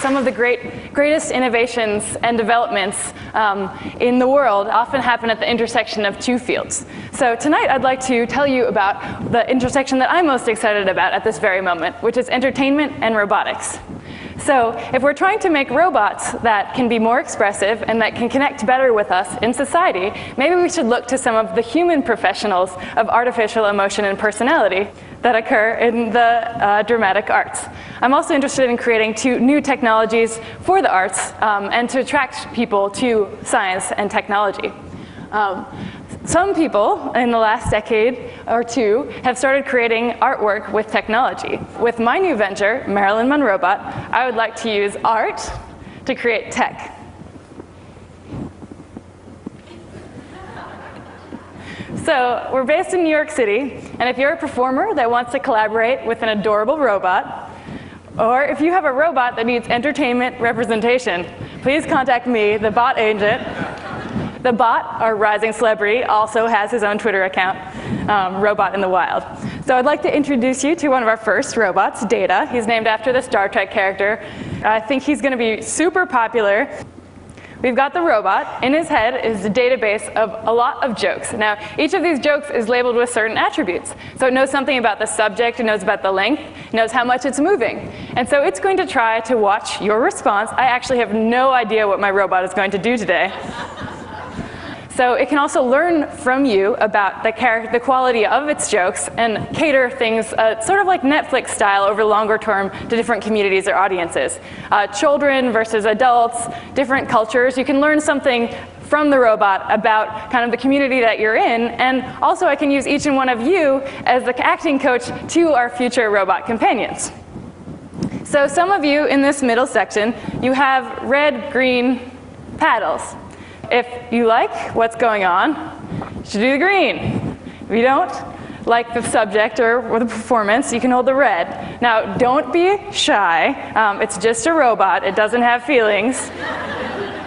some of the great, greatest innovations and developments um, in the world often happen at the intersection of two fields. So tonight I'd like to tell you about the intersection that I'm most excited about at this very moment, which is entertainment and robotics. So if we're trying to make robots that can be more expressive and that can connect better with us in society, maybe we should look to some of the human professionals of artificial emotion and personality that occur in the uh, dramatic arts. I'm also interested in creating two new technologies for the arts um, and to attract people to science and technology. Um, some people in the last decade or two have started creating artwork with technology. With my new venture, Marilyn Monrobot, I would like to use art to create tech. So we're based in New York City, and if you're a performer that wants to collaborate with an adorable robot, or if you have a robot that needs entertainment representation, please contact me, the bot agent, the bot, our rising celebrity, also has his own Twitter account, um, Robot in the Wild. So I'd like to introduce you to one of our first robots, Data. He's named after the Star Trek character. I think he's going to be super popular. We've got the robot. In his head is a database of a lot of jokes. Now, each of these jokes is labeled with certain attributes. So it knows something about the subject, it knows about the length, knows how much it's moving. And so it's going to try to watch your response. I actually have no idea what my robot is going to do today. So it can also learn from you about the, the quality of its jokes and cater things uh, sort of like Netflix style over longer term to different communities or audiences. Uh, children versus adults, different cultures. You can learn something from the robot about kind of the community that you're in. And also I can use each and one of you as the acting coach to our future robot companions. So some of you in this middle section, you have red, green paddles. If you like what's going on, you should do the green. If you don't like the subject or, or the performance, you can hold the red. Now, don't be shy. Um, it's just a robot. It doesn't have feelings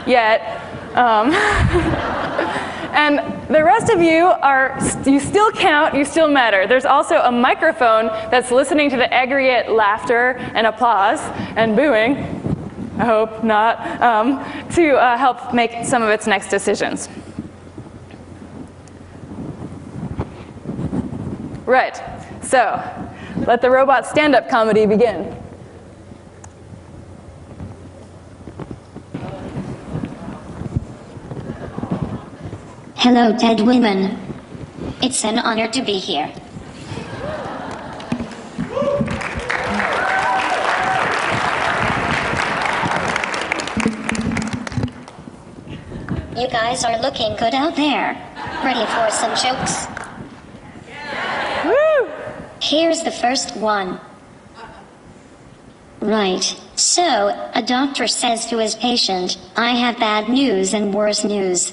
yet. Um, and the rest of you are, you still count, you still matter. There's also a microphone that's listening to the aggregate laughter and applause and booing. I hope not, um, to uh, help make some of its next decisions. Right, so let the robot stand-up comedy begin. Hello, TEDWomen. It's an honor to be here. You guys are looking good out there. Ready for some jokes? Woo! Here's the first one. Right. So, a doctor says to his patient, I have bad news and worse news.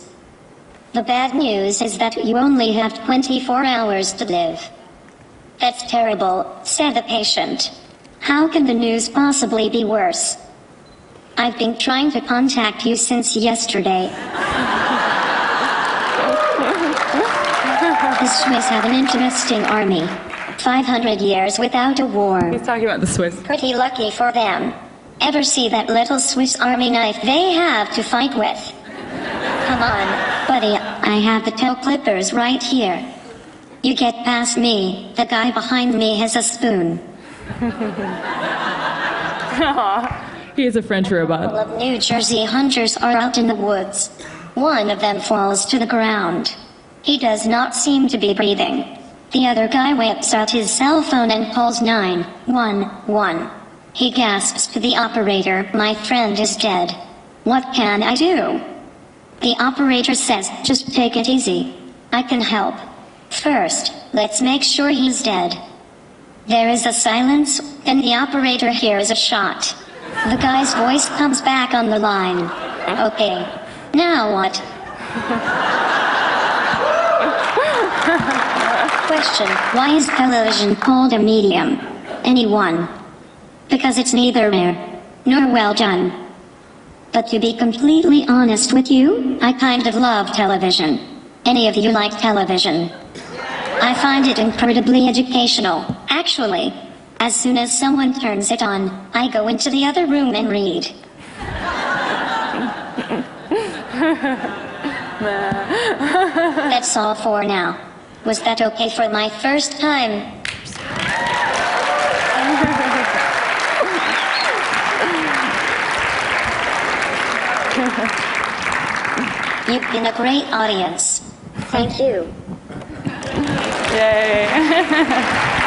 The bad news is that you only have 24 hours to live. That's terrible, said the patient. How can the news possibly be worse? I've been trying to contact you since yesterday. the Swiss have an interesting army. 500 years without a war. He's talking about the Swiss. Pretty lucky for them. Ever see that little Swiss army knife they have to fight with? Come on, buddy, I have the toe clippers right here. You get past me, the guy behind me has a spoon. He is a French robot. of New Jersey hunters are out in the woods. One of them falls to the ground. He does not seem to be breathing. The other guy whips out his cell phone and calls 911. He gasps to the operator, My friend is dead. What can I do? The operator says, Just take it easy. I can help. First, let's make sure he's dead. There is a silence, then the operator hears a shot. The guy's voice comes back on the line. Okay. Now what? Question. Why is television called a medium? Anyone? Because it's neither rare nor well done. But to be completely honest with you, I kind of love television. Any of you like television? I find it incredibly educational, actually. As soon as someone turns it on, I go into the other room and read. That's all for now. Was that okay for my first time? You've been a great audience. Thank you. Yay.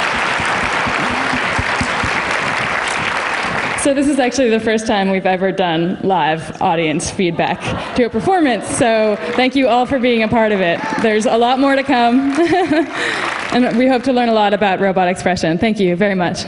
so this is actually the first time we've ever done live audience feedback to a performance. So thank you all for being a part of it. There's a lot more to come. and we hope to learn a lot about robot expression. Thank you very much.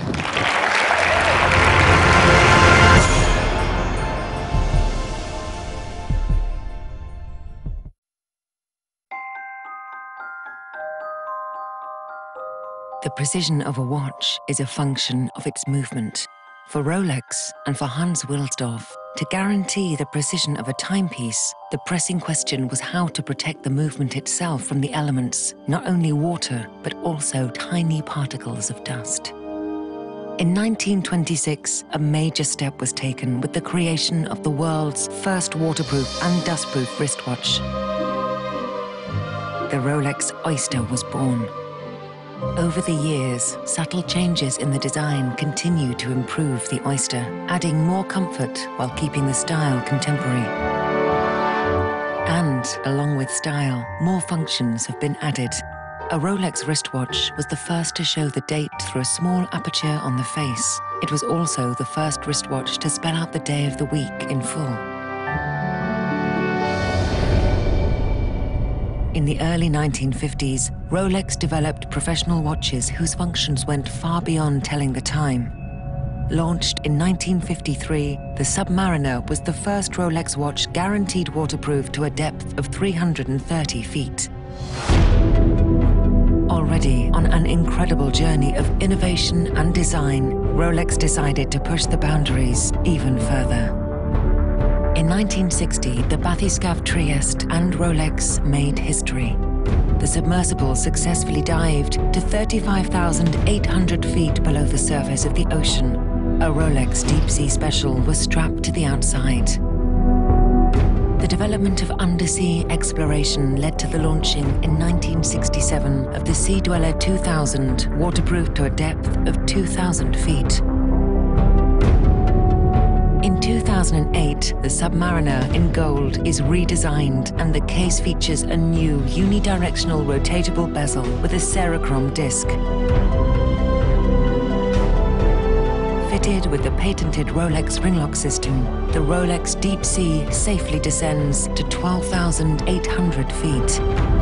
The precision of a watch is a function of its movement. For Rolex and for Hans Wilsdorf, to guarantee the precision of a timepiece, the pressing question was how to protect the movement itself from the elements, not only water, but also tiny particles of dust. In 1926, a major step was taken with the creation of the world's first waterproof and dustproof wristwatch. The Rolex Oyster was born. Over the years, subtle changes in the design continue to improve the Oyster, adding more comfort while keeping the style contemporary. And, along with style, more functions have been added. A Rolex wristwatch was the first to show the date through a small aperture on the face. It was also the first wristwatch to spell out the day of the week in full. In the early 1950s, Rolex developed professional watches whose functions went far beyond telling the time. Launched in 1953, the Submariner was the first Rolex watch guaranteed waterproof to a depth of 330 feet. Already on an incredible journey of innovation and design, Rolex decided to push the boundaries even further. In 1960, the Bathyscaphe Trieste and Rolex made history. The submersible successfully dived to 35,800 feet below the surface of the ocean. A Rolex Deep Sea Special was strapped to the outside. The development of undersea exploration led to the launching in 1967 of the Sea Dweller 2000, waterproof to a depth of 2,000 feet. In 2008, the Submariner in gold is redesigned and the case features a new unidirectional rotatable bezel with a Cerachrom disc. Fitted with the patented Rolex ringlock system, the Rolex Deep Sea safely descends to 12,800 feet.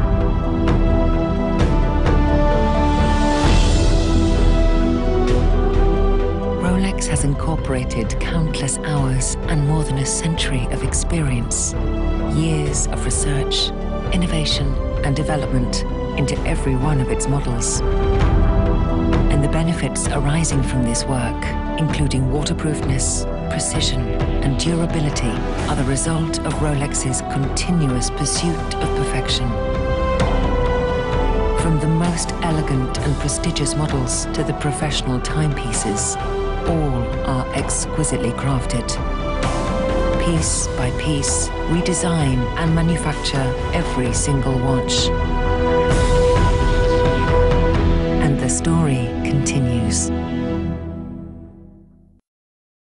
Incorporated countless hours and more than a century of experience, years of research, innovation, and development into every one of its models. And the benefits arising from this work, including waterproofness, precision, and durability, are the result of Rolex's continuous pursuit of perfection. From the most elegant and prestigious models to the professional timepieces, all are exquisitely crafted. Piece by piece, we design and manufacture every single watch. And the story continues.